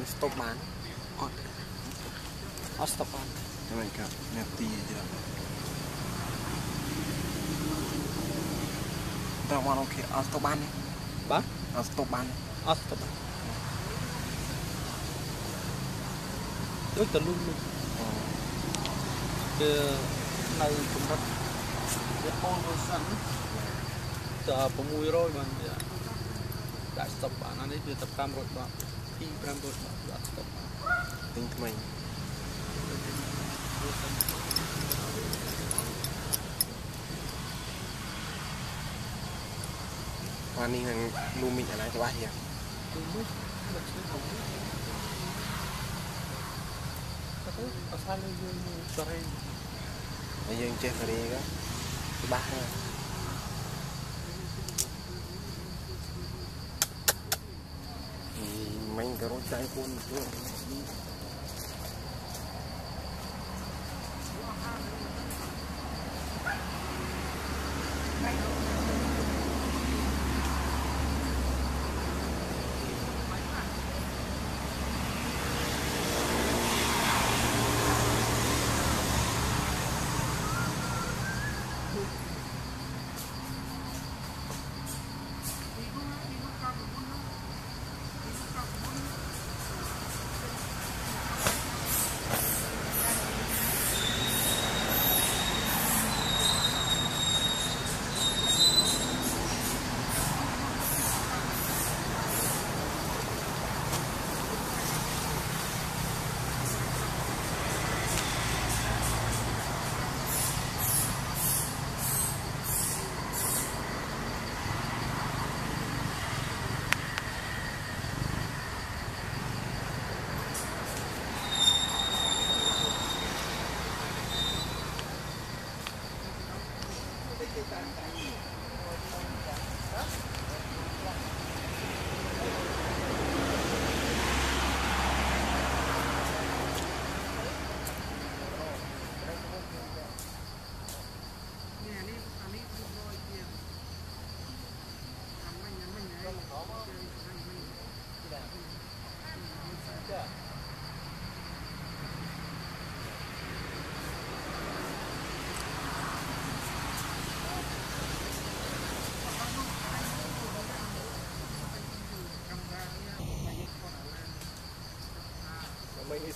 បានស្តុបបានអត់អត់ស្តុបបាន Rồi cả nẹp tì gì đó. Tao mà ok, ở stop ban đi. បាទ Ở stop ban. អត់ស្តុបបានដូចតលុំលុំគឺនៅកម្រិតវាអូនទៅសិនត600បានវាដាក់ស្តុបបានអានេះវាតែ500បាត ពី500បាតដាក់ស្តុបបាន Tính của mình. Hoa ninh hàng lưu mịn ở đây có ba hiệp. គឺមួយមកជួយទៅទៅអសាលើយើងសរេង Bây giờ chơi vào đi đó. Cái ba 여론짱이你는 수.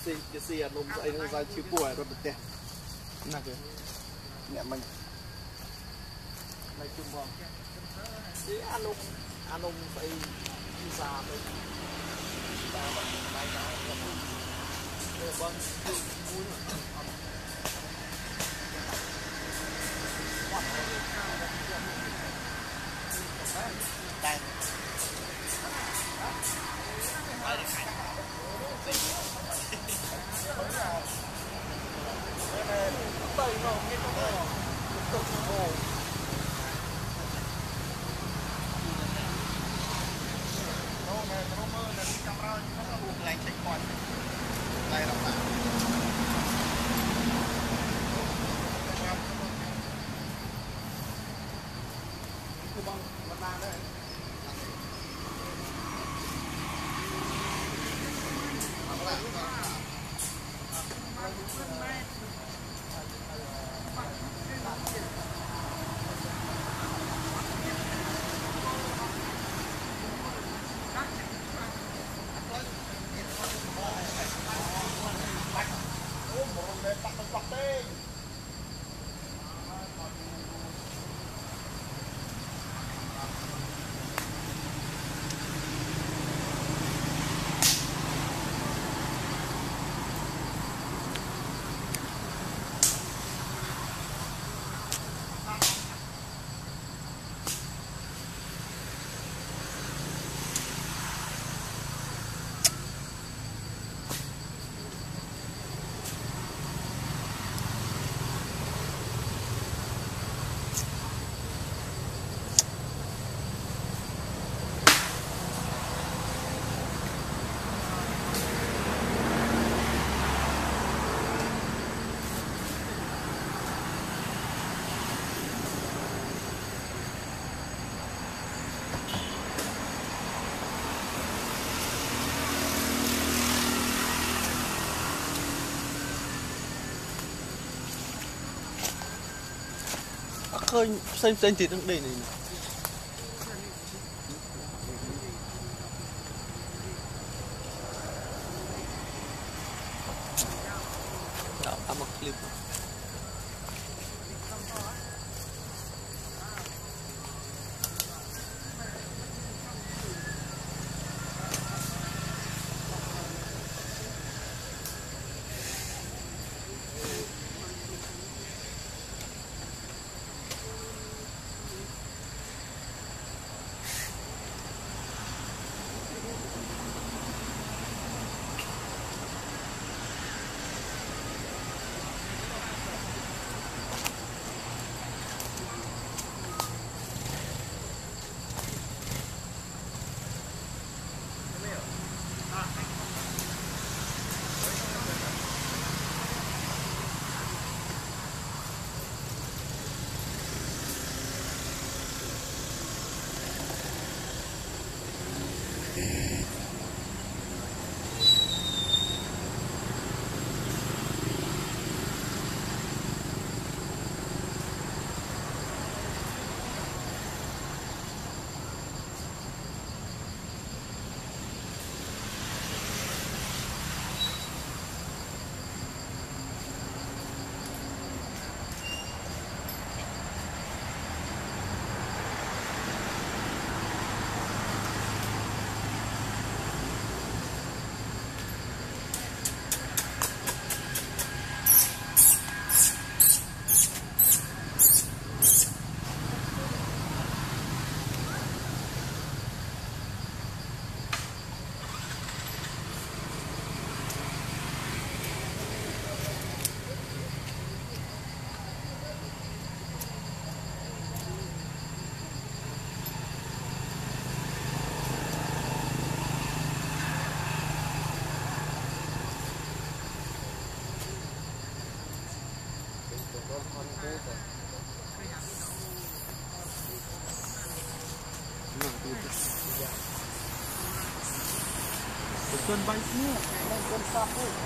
ស៊ីជាស៊ីអានំស្អីនឹងសាឈឺពោះរត់ប្រទេសណាគេអ្នកមិញនៅជុំបងស៊ីអានំអានំស្អីពីសាទៅតាមបាយដល់ទៅបងមួយ កន្លែង check point កន្លែងរបស់ ឃើញផ្សេងផ្សេងទៀតនឹងដេកនេះ Dragon Bite mo. Nag-gun pa ako.